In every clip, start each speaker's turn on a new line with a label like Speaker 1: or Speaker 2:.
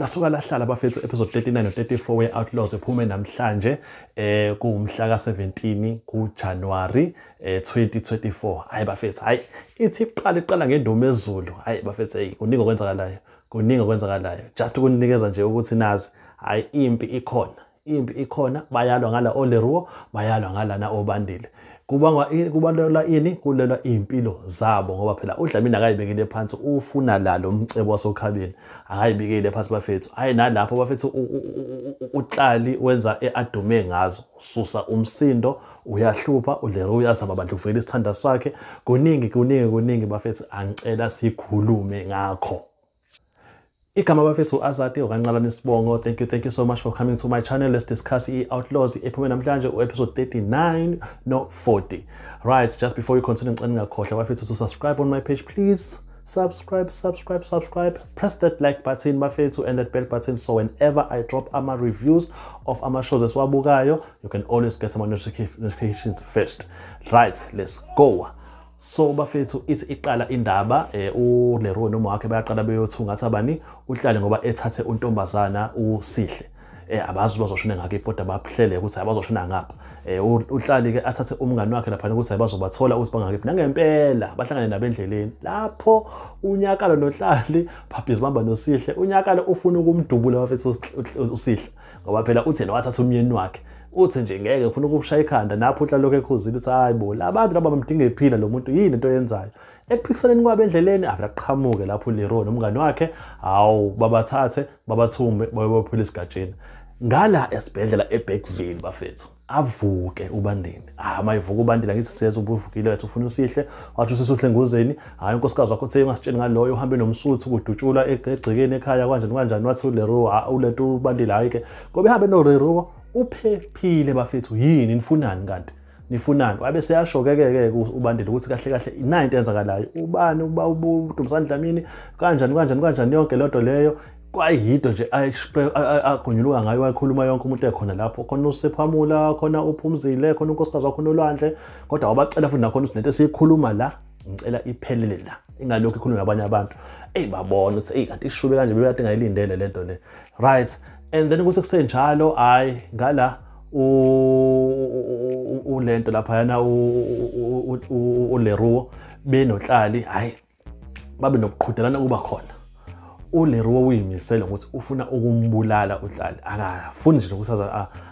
Speaker 1: nasuka lahlala bafethu episode 39 no34 we-outlaws ephume namhlanje eh kuwumhla ka-17 kujanuwari eh 2024 hayi bafethu hayi ithi iqala iqala ngendomo ezulu. Hayi bafethu hey kuningi okwenzakalayo kuningi okwenzakalayo. Just ukunikeza nje ukuthi nazi hayi impi ikhona. Impi ikhona bayalwa ngala oleruo bayalwa ngalana obandile. Kubangwa kubalelwa ini kulelwa iy'mpilo zabo ngoba phela udlamini akayibekile phansi ufuna lalo umcebo wasokhabeni akayibekile phansi bafethu hayi nalapho bafethu utlali wenza e-adume ngazo. Susa umsindo uyahlupha ulero uyazama bandla ukuvikela isithanda sakhe. Kuningi kuningi kuningi bafethu angicela sikhulume ngakho. Igama bafethu azade okancalana isibongo. Thank you thank you so much for coming to my channel. Let's discuss i-outlaws ephume namhlanje u-episode 39 no-40 right just before you continue ngicela ngingakhohlwa bafethu to subscribe on my page please. Subscribe subscribe subscribe. Press that like button bafethu and that bell button so whenever i drop ama reviews of ama shows esiwabukayo you can always get some notifications first. Right let's go so bafethu ithi iqala indaba eh uLeroy noma wakhe bayaqala beyothunga athi abani uhlale ngoba ethathe untombazana usihle. Eh abazi bazoshona ngakhe ibhoda baphhlele ukuthi abazoshona ngapha eh uhlali ke athathe umngani wakhe lapha ukuthi abazobathola ukuthi bangakephi nangempela bahlangane nabendleleni lapho unyakalo nohlali babhizi bamba nosihle unyakalo ufuna ukumdubula bafethu usihle ngoba phela uthi yena wathatha umyeni wakhe. Uthi nje ngeke ufuna ukushaya ikhanda napho uhlala lokho ekhuzile uthi hayi bo labantu laba bamdinga ephila lo muntu yini into yenzayo ekuphikisaneni kwabo endleleni avela qhamuke lapho uLeroy nomngani wakhe hawu babathathe babathume bayophila isigatsheni ngala esibhedlela eBackville bafethu avuke ubandini ah mayivuka ubandini akithi siyeza ubuvukile wethu ufuna usihle wathi usisuhle engozeni hayi unkosikazi wakho uthe ungasitsheni ngaloyo uhambe nomsuthu ukudutshula egcekeni ekhaya kanjani kanjani wathi uLeroy ulethu ubandile hayi ke. Ngoba ehambe noLeroy uphephile bafethu yini? Nifunani kanti? Nifunani? Wabe seyashoke-ke-ke ubandile ukuthi kahle kahle ina into eyenzakalayo. Ubani udumisani dlamini? Kanjani kanjani kanjani? Yonke loo nto leyo. Kwayinto nje agonyuluka ngayo wayikhuluma yonke umuntu ekhona lapho. Khona usephamula khona uphumzile khona unkosikazi wakho nolwandle kodwa wabacela futhi nakhona ukuthi nento esiyikhuluma la ngicela iphelele la. Ingalokhu ikhulunywa abanye abantu. Eyi babona ukuthi eyi kanti ishube kanje bebekade ngayilindele le nto le. Right. And then kuthi kusenjalo hayi ngala ulento laphayana uLeroy benohlali hayi babe nokuqhudelana kuba khona. uLeroy uyimisele ukuthi ufuna ukumbulala uhlali akafuni nje ukuthi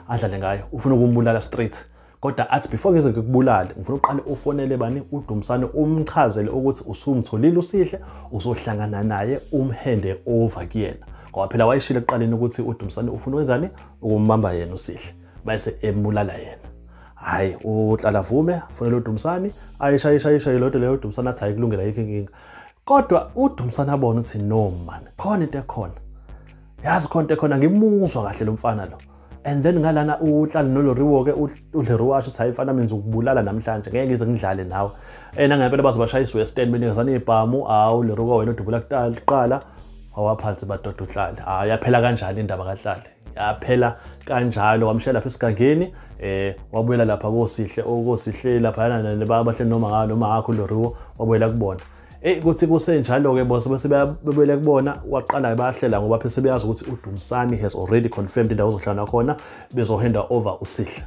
Speaker 1: adlale ngayo ufuna ukumbulala straight. Kodwa athi before ngize ngikubulale ngifuna uqale ufonele bani uDumsane umchazele ukuthi usumtholile usihle uzohlangana naye umhende over kuyena. Ngoba phela wayishilo ekuqaleni ukuthi uDumsane ufuna ukwenzani? Ukumbamba yena usihle bese embulala yena. Hayi uhlala vume fonela uDumsane ayishayisha ayisha yilonto leyo uDumsane athi ayikulungela yikho inkinga. Kodwa uDumsane abona ukuthi no man khona into ekhona. Yazi khona into ekhona ngimuzwa kahle lo mfana lo. And then ngalana uhlali noloriwo ke uLeroy washo ukuthi hayi mfana menza ukubulala namhlanje ngeke ngize ngidlale nawe. Eh nangempela baze bashayisa Western benikezana ibhamu awu Leroy wena udubula kuqala. Awaphansi badoda uhlali hayi yaphela kanjalo indaba kahlali yaphela kanjalo wamshaya lapha esigangeni eh wabuyela lapha kosihle okosihle lapha yana bahle noma ngalo noma akho Leroy wabuyela kubona. Eh kuthi kusenjalo ke bose bese bebele kubona waqala bayahlela ngoba phela sebeyazi ukuthi uDumsani has already confirmed indawo ozohlala khona bezohenda over usihle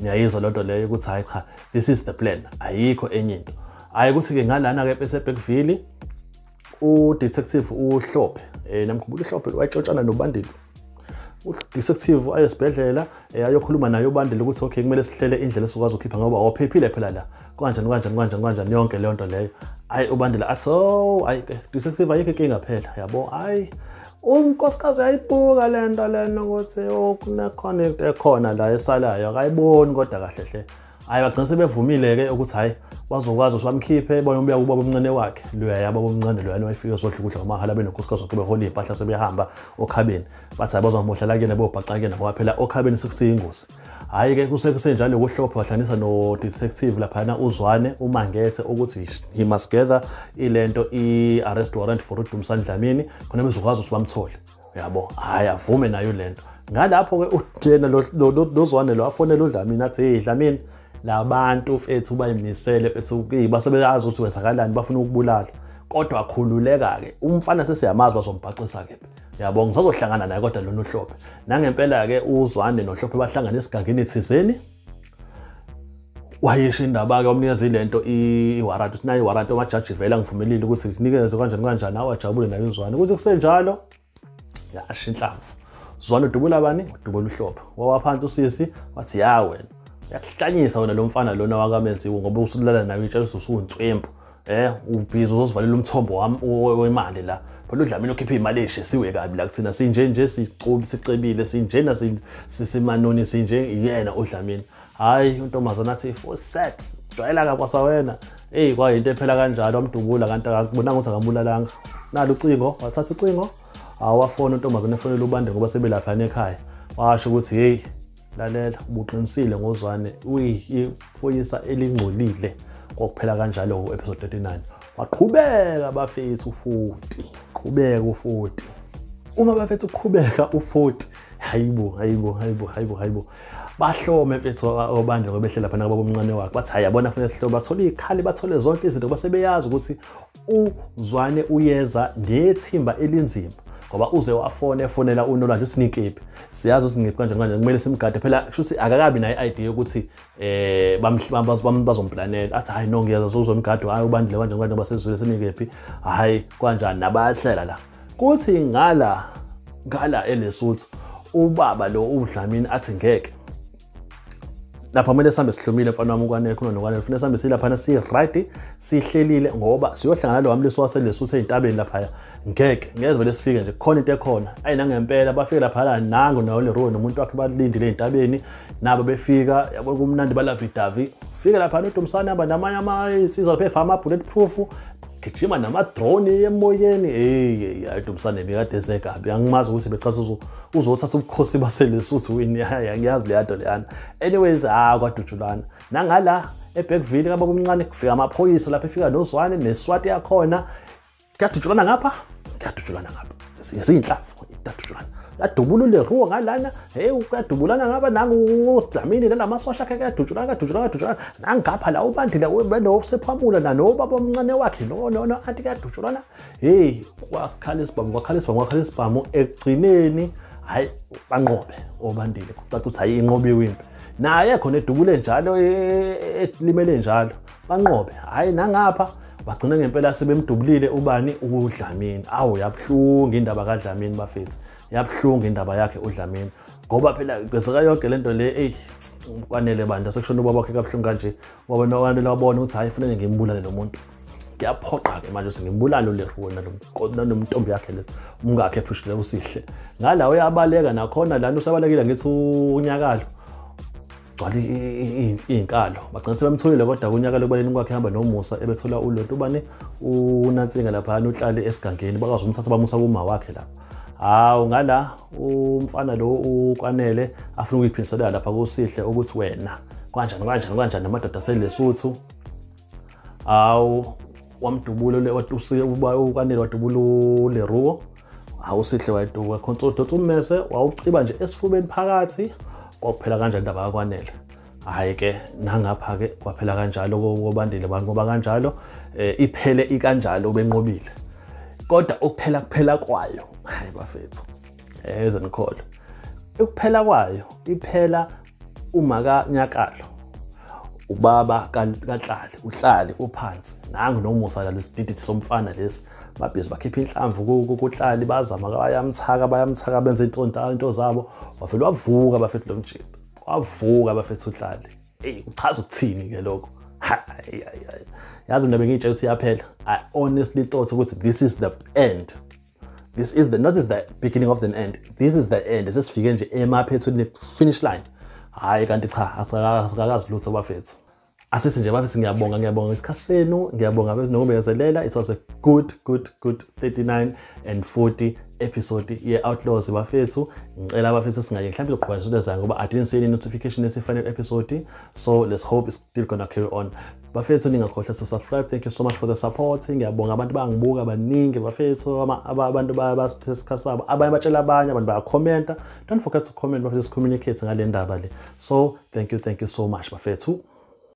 Speaker 1: ngiyayizwa lento leyo ukuthi hayi cha this is the plan. Ayikho enye into. Hayi ukuthi ke ngalana ke bese Backville udetective uhlophe eh namkhumbula uhlophe wayixoxana nobandile udetective ayesibhedlela ayokhuluma naye ubandile ukuthi okay kumele sihlele indlela esokwazi ukukhipha ngoba awaphephile phela la. Kanjani kanjani kanjani kanjani yonke leyo nto leyo. Hayi ubandile athi oh hayi detective ayikho inkinga phela yabo. Hayi unkosikazi uyayibuka le nto lena ukuthi kunekhona into ekhona la esalayo akayiboni kodwa kahle hle. Hayi bagcina sebevumile-ke ukuthi hhayi bazokwazi ukuthi bamkhiphe bayobuya kuba bomncane wakhe. Loya baba bomncane loyana wayefika ezodla ukudla ngamahala benonkosikazi wakhe behola iy'mpahla sebehamba okhabeni. Bathi hayi bazomohlala kuyena beyobhaca kuyena ngoba phela okhabeni sekusiyingozi hhayi-ke kusenjalo kuhlophe wahlanganisa no-detective laphana uzwane umangethe ukuthi he must gather ilento i-arrest warrant for uDumsani Dlamini khona bezokwazi ukuthi bamthole. Yabo hhayi avume nayo lento. Ngalapho-ke ujena lozwane lo afonela uDlamini athi hey Dlamini labantu fethu bayimisele fethu basebeyazi ukuthi wenzakalani bafuna ukubulala. Kodwa akhululeka-ke umfana sesiyamazi bazombhacisa kephi yabo ngisazohlangana naye kodwa lona uhlophe. Nangempela-ke uzwane nohlophe bahlangana esigangeni thizeni. Wayisho indaba-ke wamnikeza ilento iwaranti ukuthi nayo iwaranti amajaji vele angivumelile ukuthi nginikeze kanjani kanjani awajabule nayo uzwane. Ukuthi kusenjalo? Yasho inhlamvu. Zwane udubula bani? Udubula uhlophe. Wawaphansi usisi wathi ya wena. Uyakuhlanyisa wena lo mfana lona wakamenziwe ngoba usulala nayo itshalisa usuwunswempu eh ubhizi uzozivalela umthombo wami wemali la. Phela udlamini okhipha imali eshisiwe kabi la kuthina. Sinje nje sicubi sicebile sinjena simanoni sinje yena udlamini hayi untombazana athi for set jwayela kakwasa wena. Eyi kwayinto ephela kanjalo wamdubula kanti akubonanga ukuthi angambulalanga nalo ucingo wathatha ucingo? Awafona untombazane efonela ubande ngoba sebelaphana ekhaya. Washo ukuthi heyi lalela ubuqinisile ngozwane uyiphoyisa elingcolile kokuphela kanjalo ku-episode 39 waqhubeka bafethu futhi qhubeka ufuthi. Uma bafethu ukuqhubeka u40 hayibo hayibo hayibo hayibo hayibo bahlome mfethu obande ngoba behlela phana kwabomncane wakhe. Bathi hayi yabona kufanele sihlobo bathole ikhali bathole zonke izinto ngoba sebeyazi ukuthi uzwane uyeza ngethimba elinzima. Ngoba uze wafona efonela unolanje usinikephi siyazi usinikephi kanjani kanjani kumele simgade. Phela kusho ukuthi akakabi nayo i-idea yokuthi um bazomplanela. Athi hayi no ngiyaza uzomgade hayi ubandile kanjani kanjani basezwile sinikephi hhayi kanjani nabayahlela la. Kuthi ngala ngala elesuthu ubaba lo udlamini athi ngeke lapha kumele sihambe sihlomile mfana wami ukwanele khona nokwanele. Kufanele sihambe silaphana si-right sihlelile ngoba siyohlangana lo wami lesuwaselesuthu ey'ntabeni laphaya. Ngeke ngeze vele sifike nje khona into ekhona. Ayi nangempela bafike laphana nango nawo lerowe nomuntu wakhe balindile ey'ntabeni nabo befika yabona kumnandi balavidavi fike laphana udumisane aba namanye ama-insizwa phepha ama-bullet proof gijima namadroni emoyeni. Eyi hayi dumisane bekade sekabi angimazi ukuthi becathi uzothatha ubukhosi baselesuthu wini ngiyazi leyanto leyana. Anyways ha kwadujulana nangala ebackville kaba kumncane kufika amaphoyisa lapho efika nozwane neswati yakhona. Kuyadujulana ngapha? Kuyadujulana ngapha. Ziyinhlamvu kuyadujulana yadubula uleruo ngalana hey kuyadubulana ngaba nangudlamini nalamasosha akhe kuyadujulana kuyadujulana kuyadujulana nangapha la ubandile benosephwamula nanobaba omncane wakhe no anti kuyadujulana hey kwakhala isibhamu kwakhala isibhamu kwakhala isibhamu ekugcineni hayi banqobe obandile kucaca ukuthi hayi inqobe wimpi naye khona edubule njalo elimele njalo banqobe. Hayi nangapha bagcina ngempela sebemdubulile ubani? Udlamini. Awu yabuhlunga indaba kadlamini bafethu. Yabuhlunga indaba yakhe udlamini ngoba phela kwenzeka yonke lento le eyi kwanele bantu sekushona ubaba wakhe kabuhlungu kanje. Ngoba nokwanele wabona ukuthi hayi fanele ngimbulale lo muntu. Ngiyaphoqa-ke manje ukuthi ngimbulale uleruwo nanomntombi yakhe le umngakhe ephishile usihle. Ngala uyabaleka nakhona lana usabalekile ngithi unyakalo. Gcwala iy'nkalo. Bagcina sebemtholile kodwa kunyakalo kubaleni kwakhe hamba nomusa ebethola ulonto. Ubani? Unansinga laphana uhlale esigangeni. Bakwazi umthatha bamusa kuma wakhe lapha. Hawu ngala umfana lo ukwanele afuna ukuyiphindiselela lapha kusihle ukuthi wena kanjani kanjani kanjani amadoda aselesuthu. Hawu wamdubula ukwanele wadubula uleruo. Hawu sihle wayiduka khonsodotsa ummese wawuciba nje esifubeni phakathi kwakuphela kanjani indaba yakwanele? Hhayi-ke nangapha-ke kwaphela kanjalo kobandile ngoba kanjalo um iphele ikanjalo benqobile. Kodwa ukuphela kuphela kwayo. Hayi bafethu. Eze nikholwa ukuphela kwayo iphela uma kanyakalo ubaba kahlali uhlali uphansi. Nangu nomusa la lesidididi somfana lesi. Babhizi bakhipha inhlamvu kuhlali bazama bayamthaka bayamthaka benze into zabo. Wafela wavuka bafethu lo mjimbi wavuka bafethu uhlali. Eyi uchaza ukuthini-ke lokho? Yazi mina bengiyitshela ukuthi iyaphela i honestly thought ukuthi this is the end. This is the not is the beginning of the end. This is the end. Sesifike nje emaphethweni finish line. Hhayi kanti cha asikakazi lutho bafethu asithi nje bafethu ngiyabonga ngiyabonga ngesikhathi senu ngiyabonga bezinokubhekezelela it was a good good good 39 and 40 episode ye-outlaws bafethu ngicela bafethu singaye mhlawumbe izoqhubeka nje ezayo ngoba i didn't see any notification yesi-final episode so let's hope it's still gonna carry on. Bafethu ningakhohlwa to subscribe thank you so much for the support ngiyabonga abantu bangibuka baningi bafethu abantu basikhathi abanye batshela abanye abantu bayakhomenta don't forget to comment bafethu communicate ngale ndaba le so thank you thank you so much bafethu